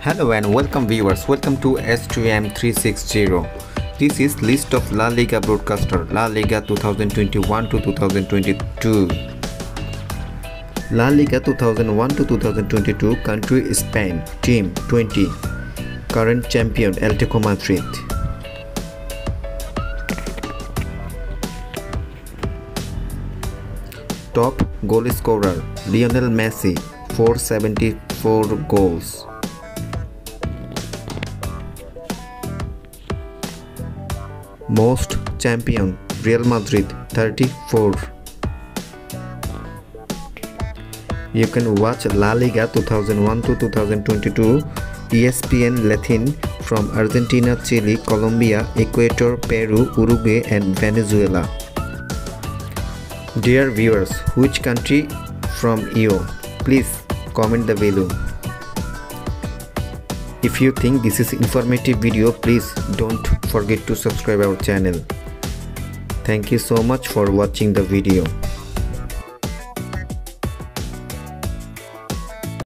Hello and welcome viewers. Welcome to STM360. This is list of La Liga broadcaster La Liga 2021 to 2022. La Liga 2001 to 2022 country Spain team 20 current champion Atletico Madrid top goal scorer Lionel Messi 474 goals most champion Real Madrid 34 you can watch La Liga 2001 to 2022 ESPN Latin from Argentina, Chile, Colombia, Ecuador, Peru, Uruguay and Venezuela. Dear viewers, which country from you? Please comment the value. If you think this is informative video, please don't forget to subscribe our channel. Thank you so much for watching the video.